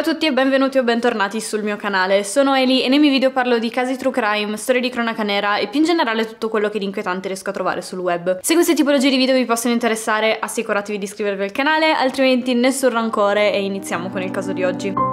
Ciao a tutti e benvenuti o bentornati sul mio canale, sono Eli e nei miei video parlo di casi true crime, storie di cronaca nera e più in generale tutto quello che di inquietante riesco a trovare sul web. Se queste tipologie di video vi possono interessare assicuratevi di iscrivervi al canale, altrimenti nessun rancore e iniziamo con il caso di oggi.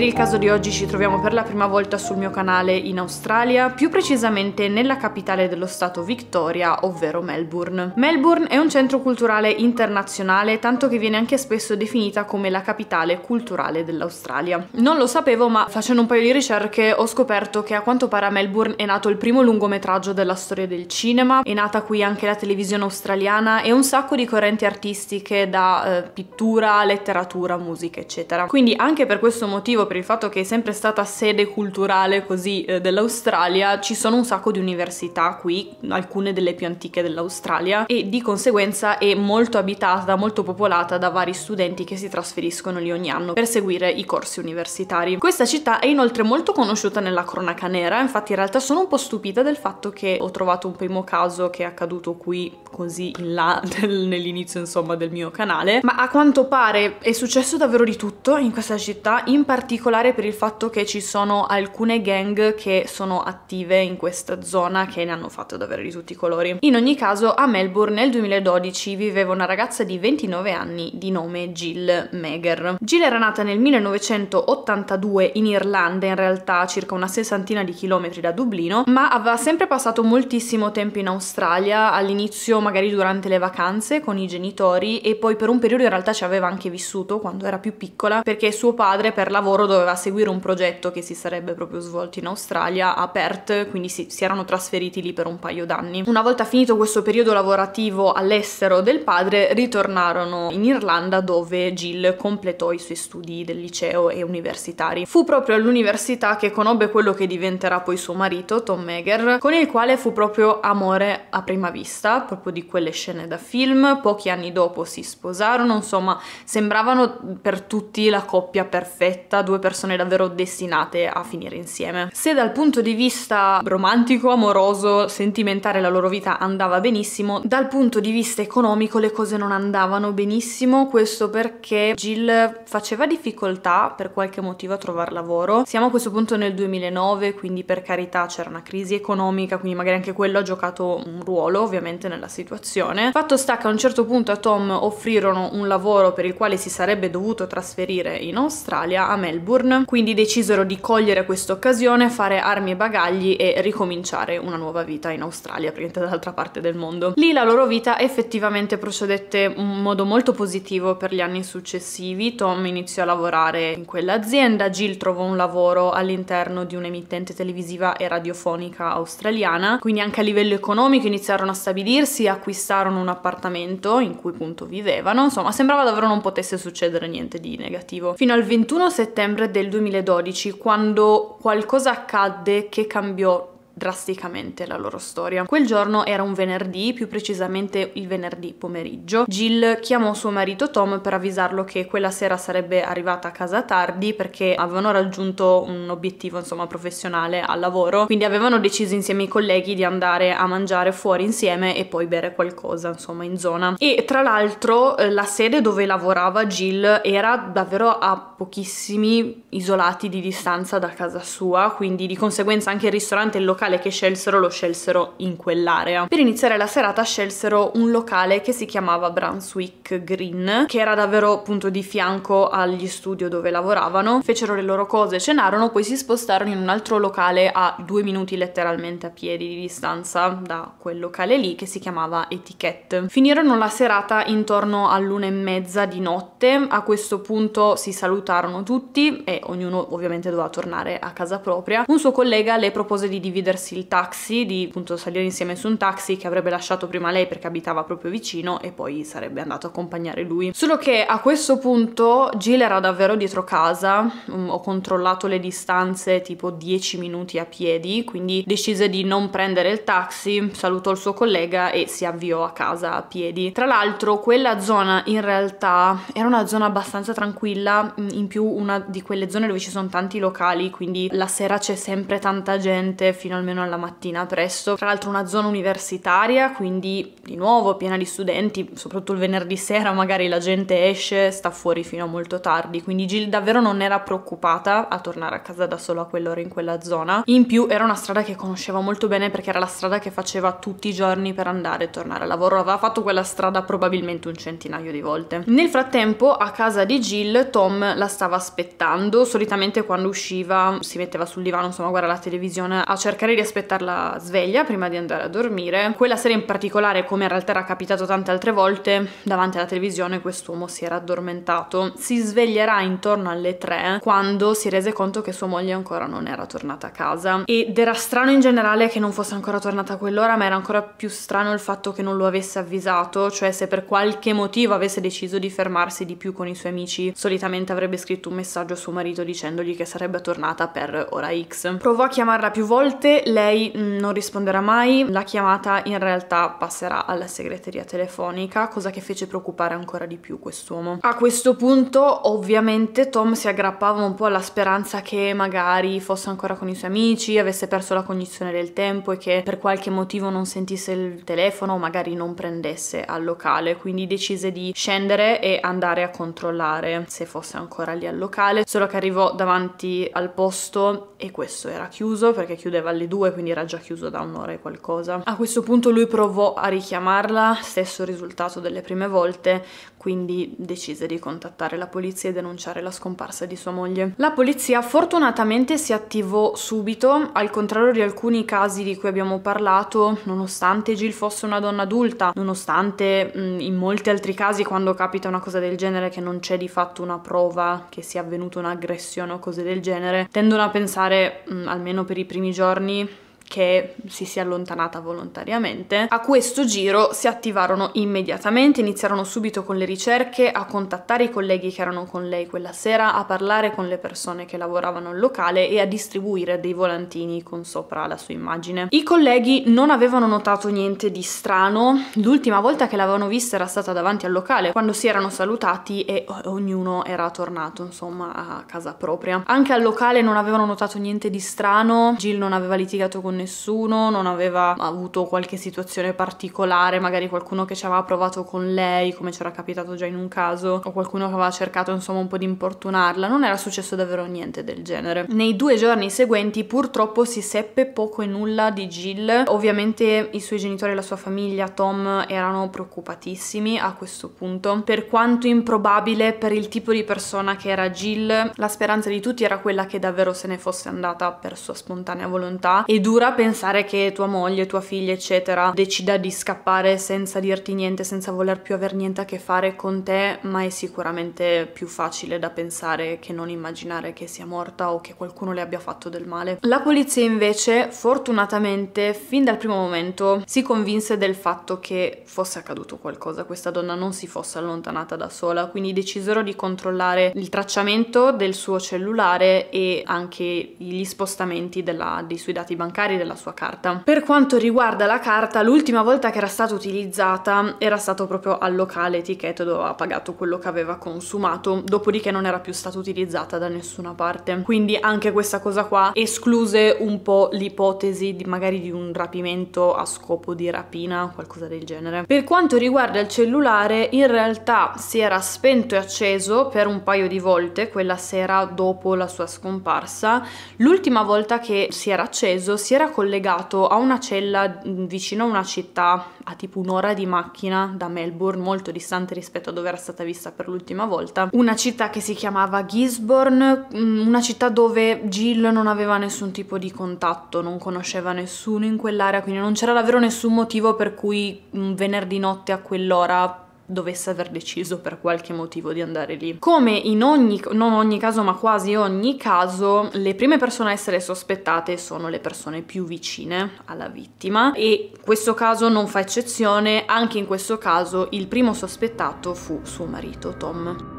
Per il caso di oggi ci troviamo per la prima volta sul mio canale in Australia, più precisamente nella capitale dello stato Victoria, ovvero Melbourne. Melbourne è un centro culturale internazionale, tanto che viene anche spesso definita come la capitale culturale dell'Australia. Non lo sapevo, ma facendo un paio di ricerche ho scoperto che a quanto pare a Melbourne è nato il primo lungometraggio della storia del cinema, è nata qui anche la televisione australiana e un sacco di correnti artistiche da eh, pittura, letteratura, musica, eccetera. Quindi anche per questo motivo per il fatto che è sempre stata sede culturale così eh, dell'Australia, ci sono un sacco di università qui, alcune delle più antiche dell'Australia e di conseguenza è molto abitata, molto popolata da vari studenti che si trasferiscono lì ogni anno per seguire i corsi universitari. Questa città è inoltre molto conosciuta nella cronaca nera, infatti in realtà sono un po' stupita del fatto che ho trovato un primo caso che è accaduto qui così in là nell'inizio insomma del mio canale, ma a quanto pare è successo davvero di tutto in questa città, in particolare particolare per il fatto che ci sono alcune gang che sono attive in questa zona che ne hanno fatto davvero di tutti i colori. In ogni caso a Melbourne nel 2012 viveva una ragazza di 29 anni di nome Jill Meagher. Jill era nata nel 1982 in Irlanda, in realtà circa una sessantina di chilometri da Dublino, ma aveva sempre passato moltissimo tempo in Australia, all'inizio magari durante le vacanze con i genitori e poi per un periodo in realtà ci aveva anche vissuto quando era più piccola perché suo padre per lavoro doveva seguire un progetto che si sarebbe proprio svolto in Australia, a Perth, quindi si, si erano trasferiti lì per un paio d'anni. Una volta finito questo periodo lavorativo all'estero del padre, ritornarono in Irlanda dove Jill completò i suoi studi del liceo e universitari. Fu proprio all'università che conobbe quello che diventerà poi suo marito, Tom Meagher, con il quale fu proprio amore a prima vista, proprio di quelle scene da film. Pochi anni dopo si sposarono, insomma, sembravano per tutti la coppia perfetta, due persone davvero destinate a finire insieme. Se dal punto di vista romantico, amoroso, sentimentale la loro vita andava benissimo, dal punto di vista economico le cose non andavano benissimo, questo perché Jill faceva difficoltà per qualche motivo a trovare lavoro. Siamo a questo punto nel 2009, quindi per carità c'era una crisi economica, quindi magari anche quello ha giocato un ruolo ovviamente nella situazione. Fatto sta che a un certo punto a Tom offrirono un lavoro per il quale si sarebbe dovuto trasferire in Australia, a Melbourne Melbourne, quindi decisero di cogliere questa occasione, fare armi e bagagli e ricominciare una nuova vita in Australia, praticamente dall'altra parte del mondo. Lì la loro vita effettivamente procedette in modo molto positivo per gli anni successivi. Tom iniziò a lavorare in quell'azienda, Jill trovò un lavoro all'interno di un'emittente televisiva e radiofonica australiana, quindi anche a livello economico iniziarono a stabilirsi, acquistarono un appartamento in cui appunto vivevano, insomma sembrava davvero non potesse succedere niente di negativo. Fino al 21 settembre settembre del 2012 quando qualcosa accadde che cambiò drasticamente la loro storia. Quel giorno era un venerdì, più precisamente il venerdì pomeriggio. Jill chiamò suo marito Tom per avvisarlo che quella sera sarebbe arrivata a casa tardi perché avevano raggiunto un obiettivo insomma professionale al lavoro, quindi avevano deciso insieme ai colleghi di andare a mangiare fuori insieme e poi bere qualcosa insomma in zona. E tra l'altro eh, la sede dove lavorava Jill era davvero a pochissimi isolati di distanza da casa sua, quindi di conseguenza anche il ristorante e il locale locale che scelsero lo scelsero in quell'area. Per iniziare la serata scelsero un locale che si chiamava Brunswick Green, che era davvero appunto di fianco agli studio dove lavoravano. Fecero le loro cose, cenarono, poi si spostarono in un altro locale a due minuti letteralmente a piedi di distanza da quel locale lì che si chiamava Etiquette. Finirono la serata intorno all'una e mezza di notte, a questo punto si salutarono tutti e ognuno ovviamente doveva tornare a casa propria. Un suo collega le propose di dividere chiedersi il taxi, di appunto salire insieme su un taxi che avrebbe lasciato prima lei perché abitava proprio vicino e poi sarebbe andato a accompagnare lui. Solo che a questo punto Jill era davvero dietro casa, um, ho controllato le distanze tipo 10 minuti a piedi, quindi decise di non prendere il taxi, salutò il suo collega e si avviò a casa a piedi. Tra l'altro quella zona in realtà era una zona abbastanza tranquilla, in più una di quelle zone dove ci sono tanti locali, quindi la sera c'è sempre tanta gente fino almeno alla mattina presto. Tra l'altro una zona universitaria, quindi di nuovo piena di studenti, soprattutto il venerdì sera magari la gente esce, sta fuori fino a molto tardi, quindi Jill davvero non era preoccupata a tornare a casa da solo a quell'ora in quella zona. In più era una strada che conosceva molto bene perché era la strada che faceva tutti i giorni per andare e tornare al lavoro, aveva fatto quella strada probabilmente un centinaio di volte. Nel frattempo a casa di Jill Tom la stava aspettando, solitamente quando usciva si metteva sul divano insomma a guardare la televisione a cercare di aspettarla sveglia prima di andare a dormire. Quella sera in particolare come in realtà era capitato tante altre volte davanti alla televisione quest'uomo si era addormentato. Si sveglierà intorno alle 3 quando si rese conto che sua moglie ancora non era tornata a casa ed era strano in generale che non fosse ancora tornata a quell'ora ma era ancora più strano il fatto che non lo avesse avvisato, cioè se per qualche motivo avesse deciso di fermarsi di più con i suoi amici, solitamente avrebbe scritto un messaggio a suo marito dicendogli che sarebbe tornata per ora X. Provò a chiamarla più volte, lei mm, non risponderà mai, la chiamata in realtà passerà alla segreteria telefonica, cosa che fece preoccupare ancora di più quest'uomo. A questo punto ovviamente Tom si aggrappava un po' alla speranza che magari fosse ancora con i suoi amici, avesse perso la cognizione del tempo e che per qualche motivo non sentisse il telefono o magari non prendesse al locale, quindi decise di scendere e andare a controllare se fosse ancora lì al locale, solo che arrivò davanti al posto e questo era chiuso perché chiudeva alle due, quindi era già chiuso da un'ora e qualcosa. A questo punto lui provò a richiamarla, stesso risultato delle prime volte, quindi decise di contattare la polizia e denunciare la scomparsa di sua moglie. La polizia fortunatamente si attivò subito, al contrario di alcuni casi di cui abbiamo parlato, nonostante Jill fosse una donna adulta, nonostante in molti altri casi quando capita una cosa del genere che non c'è di fatto una prova che sia avvenuta un'aggressione o cose del genere, tendono a pensare, almeno per i primi giorni, me. Che si sia allontanata volontariamente. A questo giro si attivarono immediatamente, iniziarono subito con le ricerche, a contattare i colleghi che erano con lei quella sera, a parlare con le persone che lavoravano al locale e a distribuire dei volantini con sopra la sua immagine. I colleghi non avevano notato niente di strano, l'ultima volta che l'avevano vista era stata davanti al locale, quando si erano salutati e ognuno era tornato insomma a casa propria. Anche al locale non avevano notato niente di strano, Jill non aveva litigato con nessuno, non aveva avuto qualche situazione particolare, magari qualcuno che ci aveva provato con lei, come c'era capitato già in un caso, o qualcuno che aveva cercato insomma un po' di importunarla, non era successo davvero niente del genere. Nei due giorni seguenti purtroppo si seppe poco e nulla di Jill, ovviamente i suoi genitori e la sua famiglia, Tom, erano preoccupatissimi a questo punto, per quanto improbabile per il tipo di persona che era Jill, la speranza di tutti era quella che davvero se ne fosse andata per sua spontanea volontà. E dura pensare che tua moglie, tua figlia, eccetera, decida di scappare senza dirti niente, senza voler più aver niente a che fare con te, ma è sicuramente più facile da pensare che non immaginare che sia morta o che qualcuno le abbia fatto del male. La polizia invece, fortunatamente, fin dal primo momento si convinse del fatto che fosse accaduto qualcosa, questa donna non si fosse allontanata da sola, quindi decisero di controllare il tracciamento del suo cellulare e anche gli spostamenti della, dei suoi dati bancari della sua carta. Per quanto riguarda la carta, l'ultima volta che era stata utilizzata era stato proprio al locale etichetta dove aveva pagato quello che aveva consumato, dopodiché non era più stata utilizzata da nessuna parte. Quindi anche questa cosa qua escluse un po' l'ipotesi di magari di un rapimento a scopo di rapina, qualcosa del genere. Per quanto riguarda il cellulare, in realtà si era spento e acceso per un paio di volte quella sera dopo la sua scomparsa. L'ultima volta che si era acceso si era collegato a una cella vicino a una città a tipo un'ora di macchina da Melbourne, molto distante rispetto a dove era stata vista per l'ultima volta. Una città che si chiamava Gisborne, una città dove Jill non aveva nessun tipo di contatto, non conosceva nessuno in quell'area, quindi non c'era davvero nessun motivo per cui un venerdì notte a quell'ora dovesse aver deciso per qualche motivo di andare lì. Come in ogni, non ogni caso ma quasi ogni caso, le prime persone a essere sospettate sono le persone più vicine alla vittima e questo caso non fa eccezione, anche in questo caso il primo sospettato fu suo marito Tom.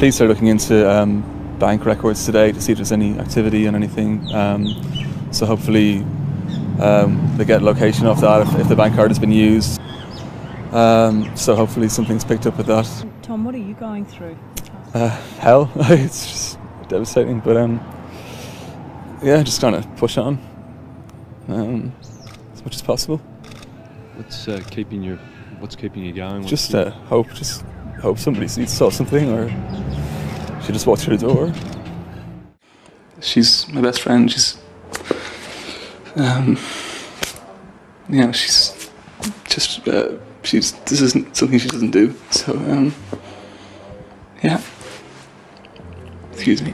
Police are looking into um, bank records today to see if there's any activity and anything. Um, so hopefully um, they get location of that if, if, the bank card has been used. Um, so hopefully something's picked up with that. Tom, what are you going through? Uh, hell, it's just devastating. But um, yeah, just trying to push on um, as much as possible. What's uh, keeping you? What's keeping you going? What's just uh, hope. Just hope somebody saw something or she just walked through the door. She's my best friend. She's, um, yeah, she's just, uh, she's, this isn't something she doesn't do. So, um, yeah. Excuse me.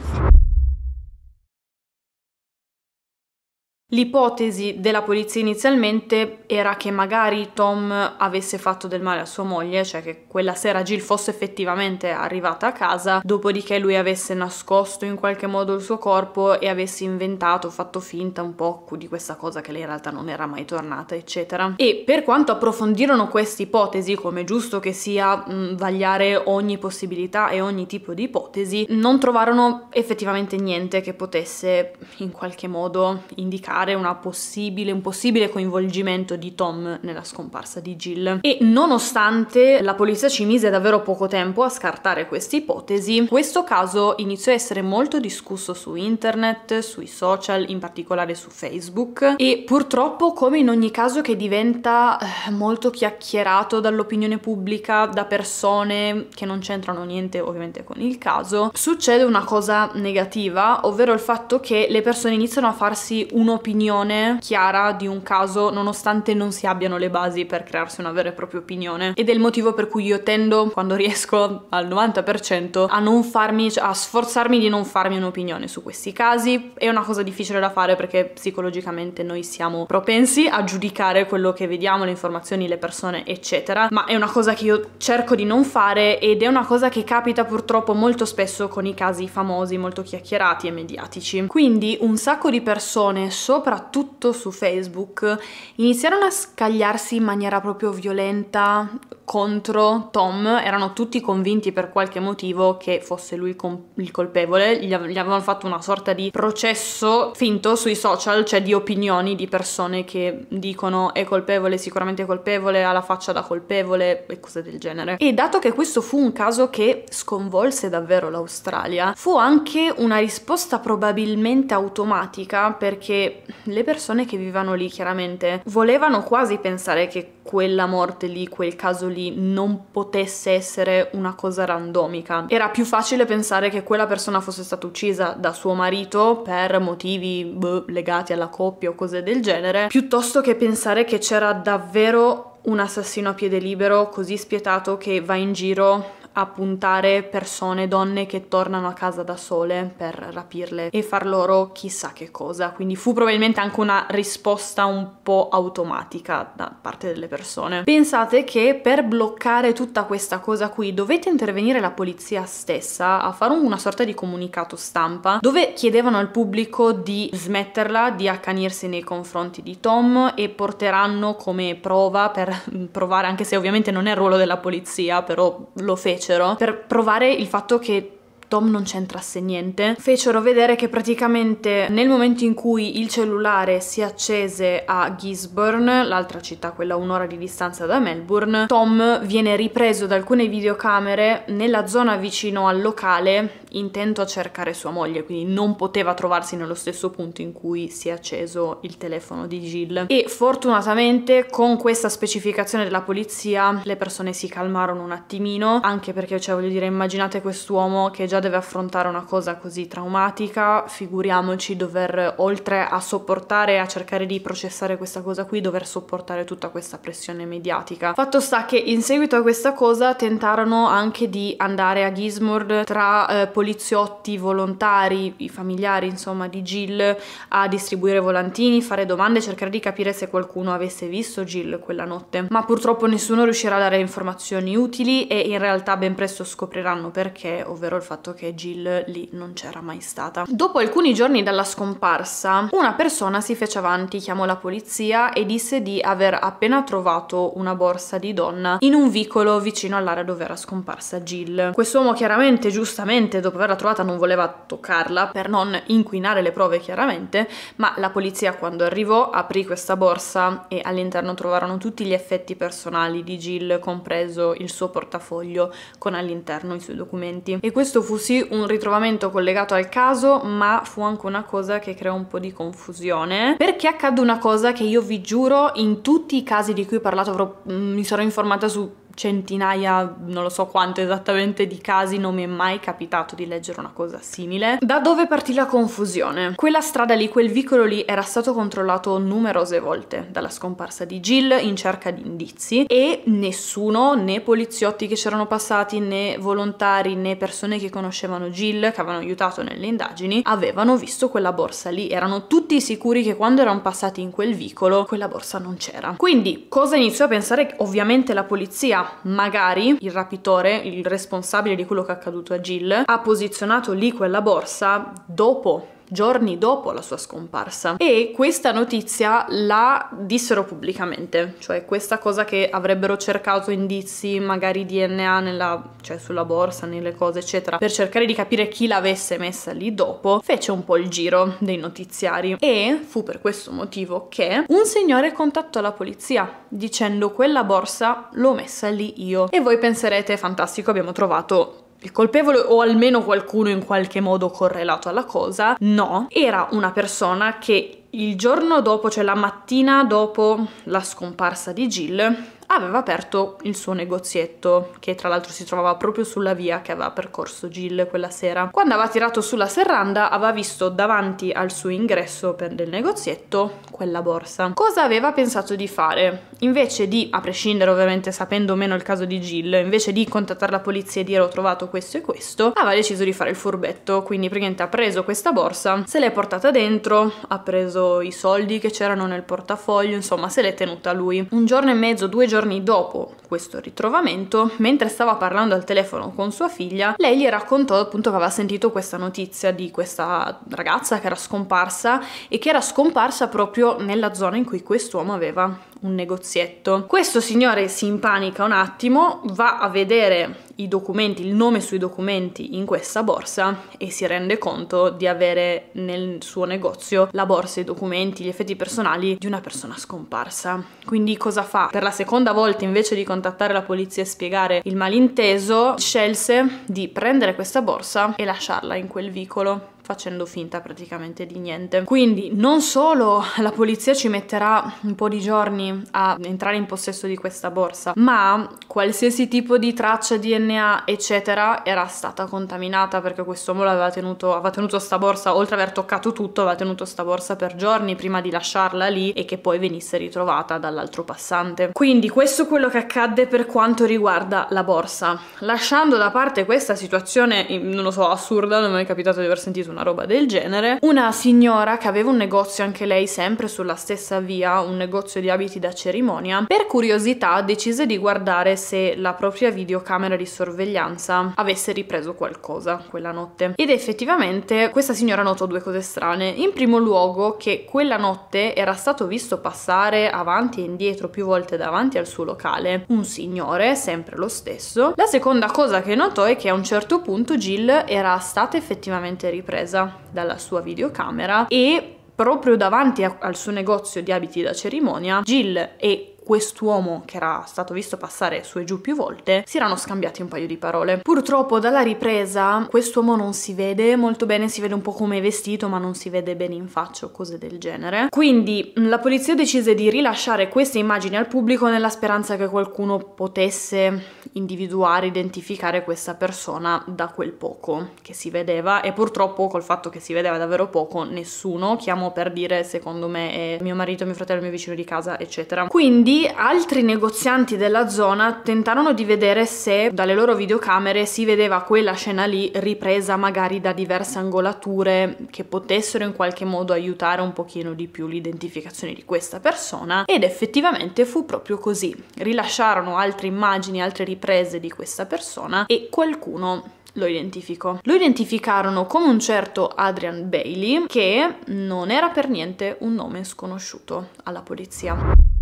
L'ipotesi della polizia inizialmente era che magari Tom avesse fatto del male a sua moglie, cioè che quella sera Jill fosse effettivamente arrivata a casa, dopodiché lui avesse nascosto in qualche modo il suo corpo e avesse inventato, fatto finta un po' di questa cosa che lei in realtà non era mai tornata, eccetera. E per quanto approfondirono questa ipotesi, come giusto che sia mh, vagliare ogni possibilità e ogni tipo di ipotesi, non trovarono effettivamente niente che potesse in qualche modo indicare possibile, un possibile coinvolgimento di Tom nella scomparsa di Jill. E nonostante la polizia ci mise davvero poco tempo a scartare questa ipotesi, questo caso iniziò a essere molto discusso su internet, sui social, in particolare su Facebook e purtroppo come in ogni caso che diventa eh, molto chiacchierato dall'opinione pubblica, da persone che non c'entrano niente ovviamente con il caso, succede una cosa negativa, ovvero il fatto che le persone iniziano a farsi un'opinione un'opinione chiara di un caso nonostante non si abbiano le basi per crearsi una vera e propria opinione. Ed è il motivo per cui io tendo quando riesco al 90% a non farmi a sforzarmi di non farmi un'opinione su questi casi. È una cosa difficile da fare perché psicologicamente noi siamo propensi a giudicare quello che vediamo le informazioni le persone eccetera. Ma è una cosa che io cerco di non fare ed è una cosa che capita purtroppo molto spesso con i casi famosi molto chiacchierati e mediatici. Quindi un sacco di persone soprattutto su Facebook, iniziarono a scagliarsi in maniera proprio violenta contro Tom, erano tutti convinti per qualche motivo che fosse lui il colpevole, gli, avevano fatto una sorta di processo finto sui social, cioè di opinioni di persone che dicono è colpevole, sicuramente è colpevole, ha la faccia da colpevole e cose del genere. E dato che questo fu un caso che sconvolse davvero l'Australia, fu anche una risposta probabilmente automatica perché le persone che vivevano lì chiaramente volevano quasi pensare che quella morte lì, quel caso lì non potesse essere una cosa randomica. Era più facile pensare che quella persona fosse stata uccisa da suo marito per motivi boh, legati alla coppia o cose del genere, piuttosto che pensare che c'era davvero un assassino a piede libero così spietato che va in giro a puntare persone, donne che tornano a casa da sole per rapirle e far loro chissà che cosa. Quindi fu probabilmente anche una risposta un po' automatica da parte delle persone. Pensate che per bloccare tutta questa cosa qui dovete intervenire la polizia stessa a fare una sorta di comunicato stampa dove chiedevano al pubblico di smetterla di accanirsi nei confronti di Tom e porteranno come prova per provare, anche se ovviamente non è il ruolo della polizia, però lo fece fecero per provare il fatto che Tom non c'entrasse niente, fecero vedere che praticamente nel momento in cui il cellulare si accese a Gisborne, l'altra città, quella un'ora di distanza da Melbourne, Tom viene ripreso da alcune videocamere nella zona vicino al locale intento a cercare sua moglie, quindi non poteva trovarsi nello stesso punto in cui si è acceso il telefono di Jill. E fortunatamente con questa specificazione della polizia le persone si calmarono un attimino, anche perché, cioè voglio dire, immaginate quest'uomo che già già deve affrontare una cosa così traumatica, figuriamoci dover, oltre a sopportare, a cercare di processare questa cosa qui, dover sopportare tutta questa pressione mediatica. Fatto sta che in seguito a questa cosa tentarono anche di andare a Gizmord tra eh, poliziotti, volontari, i familiari insomma di Jill a distribuire volantini, fare domande, cercare di capire se qualcuno avesse visto Jill quella notte. Ma purtroppo nessuno riuscirà a dare informazioni utili e in realtà ben presto scopriranno perché, ovvero il fatto che Jill lì non c'era mai stata. Dopo alcuni giorni dalla scomparsa, una persona si fece avanti, chiamò la polizia e disse di aver appena trovato una borsa di donna in un vicolo vicino all'area dove era scomparsa Jill. Quest'uomo chiaramente, giustamente, dopo averla trovata non voleva toccarla per non inquinare le prove chiaramente, ma la polizia quando arrivò aprì questa borsa e all'interno trovarono tutti gli effetti personali di Jill, compreso il suo portafoglio con all'interno i suoi documenti. E questo fu sì un ritrovamento collegato al caso, ma fu anche una cosa che creò un po' di confusione, perché accadde una cosa che io vi giuro in tutti i casi di cui ho parlato avrò, mm, mi sarò informata su centinaia, non lo so quanto esattamente di casi, non mi è mai capitato di leggere una cosa simile. Da dove partì la confusione? Quella strada lì, quel vicolo lì era stato controllato numerose volte dalla scomparsa di Jill in cerca di indizi e nessuno, né poliziotti che c'erano passati, né volontari, né persone che conoscevano Jill, che avevano aiutato nelle indagini, avevano visto quella borsa lì. Erano tutti sicuri che quando erano passati in quel vicolo quella borsa non c'era. Quindi cosa iniziò a pensare? Ovviamente la polizia magari il rapitore, il responsabile di quello che è accaduto a Jill, ha posizionato lì quella borsa dopo giorni dopo la sua scomparsa. E questa notizia la dissero pubblicamente, cioè questa cosa che avrebbero cercato indizi magari DNA nella, cioè sulla borsa, nelle cose eccetera, per cercare di capire chi l'avesse messa lì dopo, fece un po' il giro dei notiziari. E fu per questo motivo che un signore contattò la polizia dicendo quella borsa l'ho messa lì io e voi penserete fantastico abbiamo trovato il colpevole o almeno qualcuno in qualche modo correlato alla cosa, no, era una persona che il giorno dopo, cioè la mattina dopo la scomparsa di Jill, aveva aperto il suo negozietto, che tra l'altro si trovava proprio sulla via che aveva percorso Jill quella sera. Quando aveva tirato sulla serranda, aveva visto davanti al suo ingresso del negozietto quella borsa. Cosa aveva pensato di fare? Invece di, a prescindere ovviamente sapendo meno il caso di Jill, invece di contattare la polizia e dire ho trovato questo e questo, aveva deciso di fare il furbetto, quindi praticamente ha preso questa borsa, se l'è portata dentro, ha preso i soldi che c'erano nel portafoglio, insomma se l'è tenuta lui. Un giorno e mezzo, due giorni giorni dopo questo ritrovamento, mentre stava parlando al telefono con sua figlia, lei gli raccontò appunto che aveva sentito questa notizia di questa ragazza che era scomparsa e che era scomparsa proprio nella zona in cui quest'uomo aveva un negozietto. Questo signore si impanica un attimo, va a vedere i documenti, il nome sui documenti in questa borsa e si rende conto di avere nel suo negozio la borsa, i documenti, gli effetti personali di una persona scomparsa. Quindi cosa fa? Per la seconda volta invece di contattare la polizia e spiegare il malinteso, scelse di prendere questa borsa e lasciarla in quel vicolo facendo finta praticamente di niente. Quindi non solo la polizia ci metterà un po' di giorni a entrare in possesso di questa borsa, ma qualsiasi tipo di traccia DNA eccetera era stata contaminata perché quest'uomo l'aveva tenuto, aveva tenuto sta borsa, oltre ad aver toccato tutto, aveva tenuto sta borsa per giorni prima di lasciarla lì e che poi venisse ritrovata dall'altro passante. Quindi questo è quello che accadde per quanto riguarda la borsa. Lasciando da parte questa situazione, non lo so, assurda, non mi è capitato di aver sentito una una roba del genere, una signora che aveva un negozio anche lei sempre sulla stessa via, un negozio di abiti da cerimonia, per curiosità decise di guardare se la propria videocamera di sorveglianza avesse ripreso qualcosa quella notte. Ed effettivamente questa signora notò due cose strane. In primo luogo che quella notte era stato visto passare avanti e indietro più volte davanti al suo locale un signore, sempre lo stesso. La seconda cosa che notò è che a un certo punto Jill era stata effettivamente ripresa presa dalla sua videocamera e proprio davanti a, al suo negozio di abiti da cerimonia, Jill e quest'uomo che era stato visto passare su e giù più volte si erano scambiati un paio di parole. Purtroppo dalla ripresa quest'uomo non si vede molto bene, si vede un po' come vestito ma non si vede bene in faccia o cose del genere. Quindi la polizia decise di rilasciare queste immagini al pubblico nella speranza che qualcuno potesse individuare, identificare questa persona da quel poco che si vedeva e purtroppo col fatto che si vedeva davvero poco nessuno chiamò per dire secondo me è mio marito, mio fratello, mio vicino di casa eccetera. Quindi altri negozianti della zona tentarono di vedere se dalle loro videocamere si vedeva quella scena lì ripresa magari da diverse angolature che potessero in qualche modo aiutare un pochino di più l'identificazione di questa persona ed effettivamente fu proprio così. Rilasciarono altre immagini, altre riprese di questa persona e qualcuno lo identificò. Lo identificarono come un certo Adrian Bailey che non era per niente un nome sconosciuto alla polizia.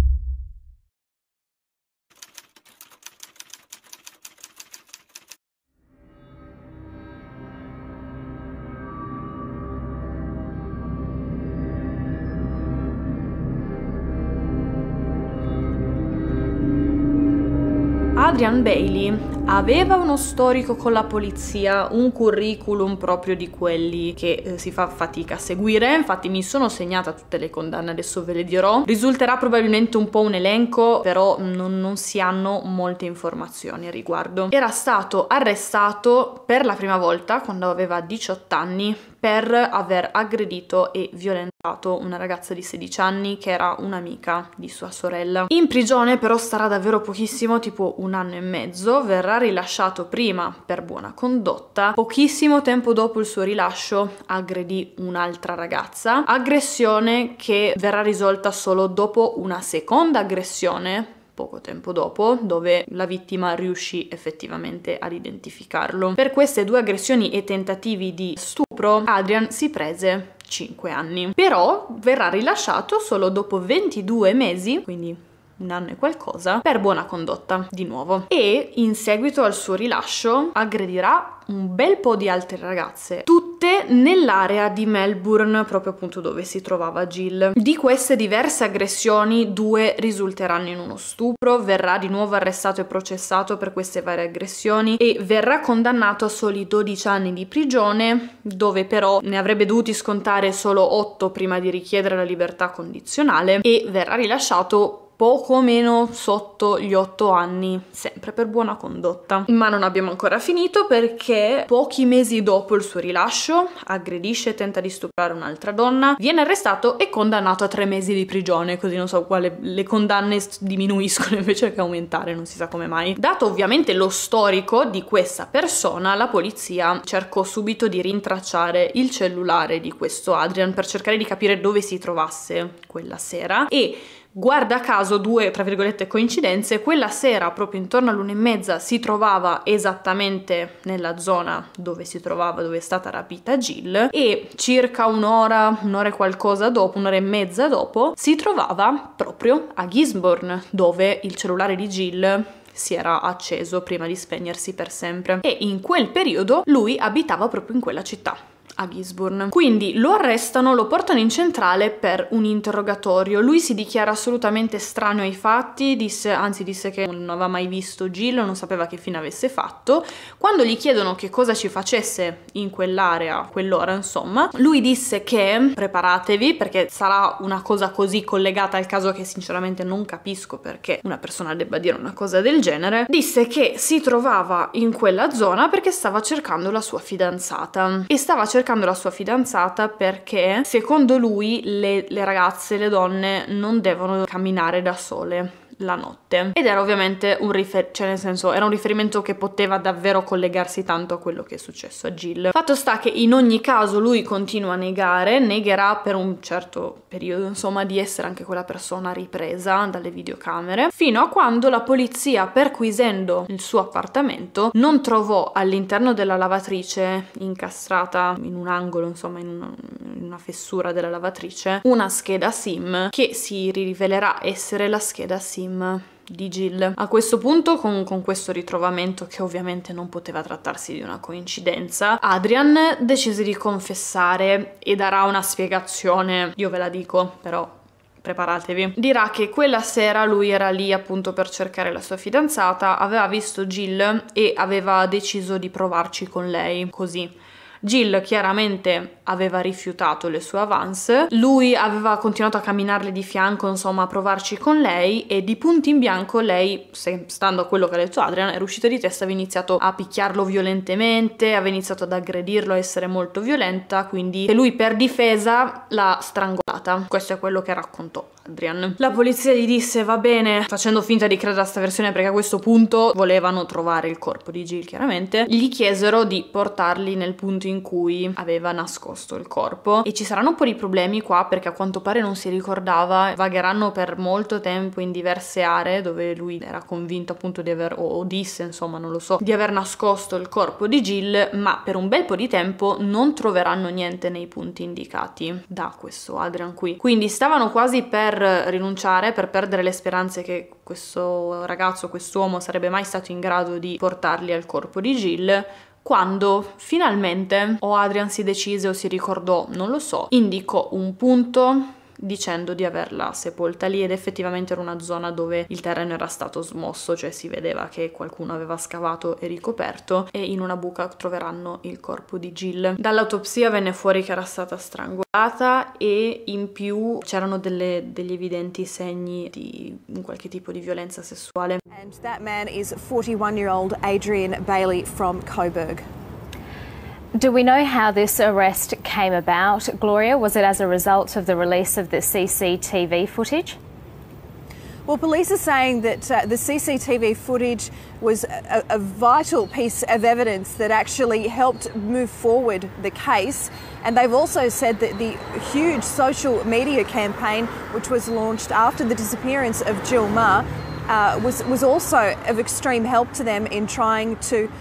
Adrian Bailey aveva uno storico con la polizia, un curriculum proprio di quelli che eh, si fa fatica a seguire, infatti mi sono segnata tutte le condanne, adesso ve le dirò. Risulterà probabilmente un po' un elenco, però non, non si hanno molte informazioni a riguardo. Era stato arrestato per la prima volta quando aveva 18 anni per aver aggredito e violentato una ragazza di 16 anni che era un'amica di sua sorella. In prigione però starà davvero pochissimo, tipo un anno e mezzo, verrà rilasciato prima per buona condotta, pochissimo tempo dopo il suo rilascio aggredì un'altra ragazza, aggressione che verrà risolta solo dopo una seconda aggressione poco tempo dopo, dove la vittima riuscì effettivamente ad identificarlo. Per queste due aggressioni e tentativi di stupro, Adrian si prese 5 anni. Però verrà rilasciato solo dopo 22 mesi, quindi un anno e qualcosa, per buona condotta di nuovo. E in seguito al suo rilascio aggredirà un bel po' di altre ragazze, tutte nell'area di Melbourne, proprio appunto dove si trovava Jill. Di queste diverse aggressioni, due risulteranno in uno stupro, verrà di nuovo arrestato e processato per queste varie aggressioni e verrà condannato a soli 12 anni di prigione, dove però ne avrebbe dovuti scontare solo 8 prima di richiedere la libertà condizionale e verrà rilasciato poco meno sotto gli 8 anni, sempre per buona condotta. Ma non abbiamo ancora finito perché pochi mesi dopo il suo rilascio aggredisce e tenta di stuprare un'altra donna, viene arrestato e condannato a 3 mesi di prigione, così non so quale le condanne diminuiscono invece che aumentare, non si sa come mai. Dato ovviamente lo storico di questa persona, la polizia cercò subito di rintracciare il cellulare di questo Adrian per cercare di capire dove si trovasse quella sera e Guarda caso, due tra virgolette coincidenze, quella sera proprio intorno all'una e mezza si trovava esattamente nella zona dove si trovava, dove è stata rapita Jill e circa un'ora, un'ora e qualcosa dopo, un'ora e mezza dopo, si trovava proprio a Gisborne dove il cellulare di Jill si era acceso prima di spegnersi per sempre. E in quel periodo lui abitava proprio in quella città a Gisborne. Quindi lo arrestano, lo portano in centrale per un interrogatorio. Lui si dichiara assolutamente estraneo ai fatti, disse, anzi disse che non aveva mai visto Jill, non sapeva che fine avesse fatto. Quando gli chiedono che cosa ci facesse in quell'area, quell'ora insomma, lui disse che preparatevi perché sarà una cosa così collegata al caso che sinceramente non capisco perché una persona debba dire una cosa del genere. Disse che si trovava in quella zona perché stava cercando la sua fidanzata e stava cercando cercando la sua fidanzata perché secondo lui le, le ragazze, le donne non devono camminare da sole la notte ed era ovviamente un riferimento, cioè nel senso era un riferimento che poteva davvero collegarsi tanto a quello che è successo a Jill. Fatto sta che in ogni caso lui continua a negare, negherà per un certo periodo insomma di essere anche quella persona ripresa dalle videocamere fino a quando la polizia perquisendo il suo appartamento non trovò all'interno della lavatrice incastrata in un angolo insomma in una, in una fessura della lavatrice una scheda SIM che si rivelerà essere la scheda SIM team di Jill. A questo punto, con, con, questo ritrovamento che ovviamente non poteva trattarsi di una coincidenza, Adrian decise di confessare e darà una spiegazione, io ve la dico, però preparatevi. Dirà che quella sera lui era lì appunto per cercare la sua fidanzata, aveva visto Jill e aveva deciso di provarci con lei, così. Jill chiaramente aveva rifiutato le sue avance, lui aveva continuato a camminarle di fianco, insomma, a provarci con lei e di punto in bianco lei, stando a quello che ha detto Adrian, era uscita di testa, aveva iniziato a picchiarlo violentemente, aveva iniziato ad aggredirlo, a essere molto violenta, quindi lui per difesa l'ha strangolata. Questo è quello che raccontò Adrian. La polizia gli disse va bene, facendo finta di credere a questa versione perché a questo punto volevano trovare il corpo di Jill chiaramente, gli chiesero di portarli nel punto in cui aveva nascosto il corpo e ci saranno un po' di problemi qua perché a quanto pare non si ricordava, vagheranno per molto tempo in diverse aree dove lui era convinto appunto di aver, o disse insomma non lo so, di aver nascosto il corpo di Jill, ma per un bel po' di tempo non troveranno niente nei punti indicati da questo Adrian qui. Quindi stavano quasi per rinunciare, per perdere le speranze che questo ragazzo, quest'uomo sarebbe mai stato in grado di portarli al corpo di Jill, quando finalmente o Adrian si decise o si ricordò, non lo so, indicò un punto dicendo di averla sepolta lì ed effettivamente era una zona dove il terreno era stato smosso, cioè si vedeva che qualcuno aveva scavato e ricoperto e in una buca troveranno il corpo di Jill. Dall'autopsia venne fuori che era stata strangolata e in più c'erano degli evidenti segni di qualche tipo di violenza sessuale. And that man is 41-year-old Adrian Bailey from Coburg. Do we know how this arrest came about? Gloria, was it as a result of the release of the CCTV footage? Well, police are saying that uh, the CCTV footage was a, a, vital piece of evidence that actually helped move forward the case. And they've also said that the huge social media campaign, which was launched after the disappearance of Jill Ma, uh, was, was also of extreme help to them in trying to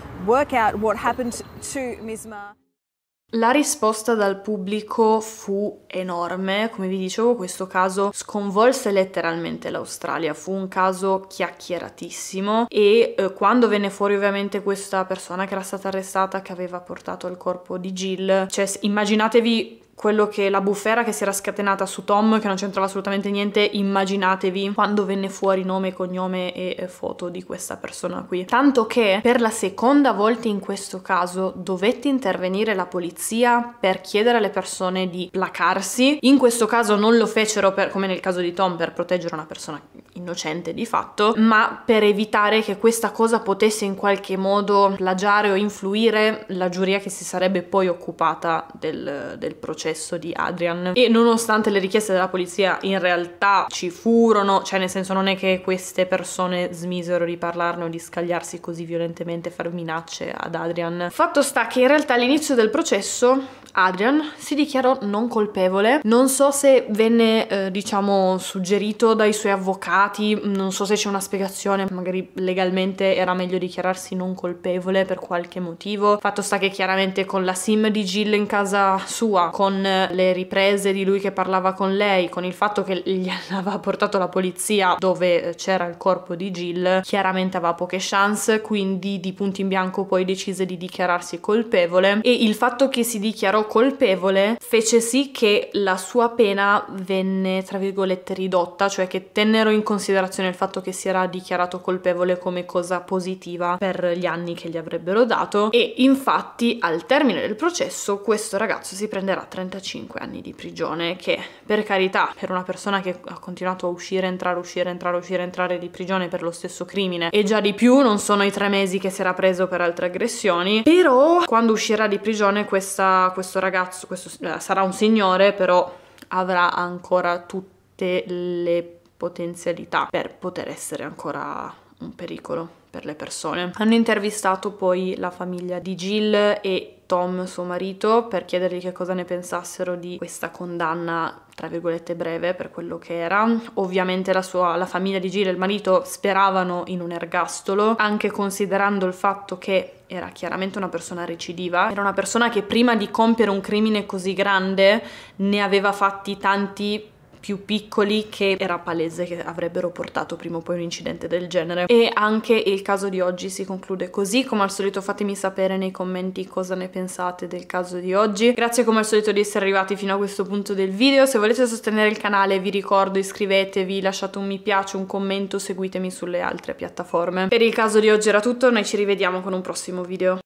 La risposta dal pubblico fu enorme, come vi dicevo questo caso sconvolse letteralmente l'Australia, fu un caso chiacchieratissimo e eh, quando venne fuori ovviamente questa persona che era stata arrestata che aveva portato il corpo di Jill, cioè immaginatevi quello che la bufera che si era scatenata su Tom, che non c'entrava assolutamente niente, immaginatevi quando venne fuori nome, cognome e foto di questa persona qui. Tanto che per la seconda volta in questo caso dovette intervenire la polizia per chiedere alle persone di placarsi. In questo caso non lo fecero per, come nel caso di Tom, per proteggere una persona innocente di fatto, ma per evitare che questa cosa potesse in qualche modo plagiare o influire la giuria che si sarebbe poi occupata del, del processo di Adrian e nonostante le richieste della polizia in realtà ci furono, cioè nel senso non è che queste persone smisero di parlarne o di scagliarsi così violentemente, far minacce ad Adrian. Fatto sta che in realtà all'inizio del processo Adrian si dichiarò non colpevole. Non so se venne, eh, diciamo, suggerito dai suoi avvocati, non so se c'è una spiegazione, magari legalmente era meglio dichiararsi non colpevole per qualche motivo. Fatto sta che chiaramente con la sim di Jill in casa sua, con le riprese di lui che parlava con lei, con il fatto che gli aveva portato la polizia dove c'era il corpo di Jill, chiaramente aveva poche chance, quindi di punto in bianco poi decise di dichiararsi colpevole e il fatto che si dichiarò colpevole fece sì che la sua pena venne, tra virgolette, ridotta, cioè che tennero in considerazione il fatto che si era dichiarato colpevole come cosa positiva per gli anni che gli avrebbero dato e infatti al termine del processo questo ragazzo si prenderà 35 anni di prigione che per carità per una persona che ha continuato a uscire, entrare, uscire, entrare, uscire, entrare di prigione per lo stesso crimine e già di più non sono i tre mesi che si era preso per altre aggressioni però quando uscirà di prigione questa, questo questo ragazzo, questo, eh, sarà un signore, però avrà ancora tutte le potenzialità per poter essere ancora un pericolo per le persone. Hanno intervistato poi la famiglia di Jill e Tom, suo marito, per chiedergli che cosa ne pensassero di questa condanna, tra virgolette, breve per quello che era. Ovviamente la, sua, la famiglia di Jill e il marito speravano in un ergastolo, anche considerando il fatto che era chiaramente una persona recidiva, era una persona che prima di compiere un crimine così grande ne aveva fatti tanti più piccoli che era palese che avrebbero portato prima o poi un incidente del genere. E anche il caso di oggi si conclude così, come al solito fatemi sapere nei commenti cosa ne pensate del caso di oggi. Grazie come al solito di essere arrivati fino a questo punto del video, se volete sostenere il canale vi ricordo iscrivetevi, lasciate un mi piace, un commento, seguitemi sulle altre piattaforme. Per il caso di oggi era tutto, noi ci rivediamo con un prossimo video.